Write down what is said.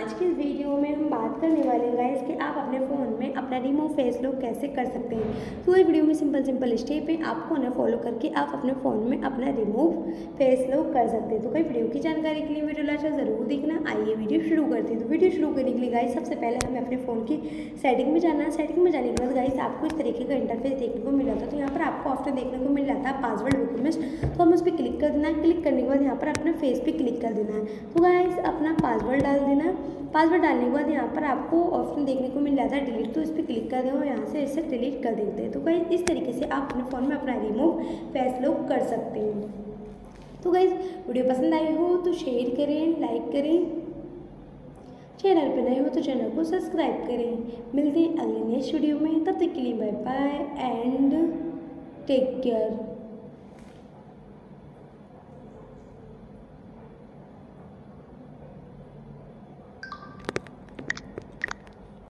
आज के इस वीडियो में हम बात करने वाले हैं गाइस कि आप अपने फ़ोन में अपना रिमूव फेस लॉक कैसे कर सकते हैं। तो ये वीडियो में सिंपल सिंपल स्टेप है, आपको ना फॉलो करके आप अपने फ़ोन में अपना रिमूव फेस लॉक कर सकते हैं। तो कई वीडियो की जानकारी के लिए वीडियो लास्ट ज़रूर देखना। आइए वीडियो शुरू करते हैं। तो वीडियो शुरू करने के लिए गाइस सबसे पहले हमें अपने फ़ोन की सेटिंग में जाना है। सेटिंग में जाने के बाद गाइस आपको इस तरीके का इंटरफेस देखने को मिल जाता है। तो यहाँ पर आपको ऑप्शन देखने को मिल जाता है पासवर्ड डॉक्यूमेंट्स तो हम उस पर क्लिक कर देना है। क्लिक करने के बाद यहाँ पर अपने फेस पे क्लिक कर देना है। तो गाइस अपना पासवर्ड डाल देना पासवर्ड डालने के बाद यहाँ पर आपको ऑप्शन देखने को मिल जाता है डिलीट तो इस पर क्लिक कर दें यहाँ से इसे डिलीट कर देते हैं। तो गाइस इस तरीके से आप अपने फ़ोन में अपना रिमूव फेस लॉक कर सकते हैं। तो गाइस वीडियो पसंद आई हो तो शेयर करें लाइक करें। चैनल पर नए हो तो चैनल को सब्सक्राइब करें। मिलते हैं अगले नेक्स्ट वीडियो में। तब तक के लिए bye bye and take care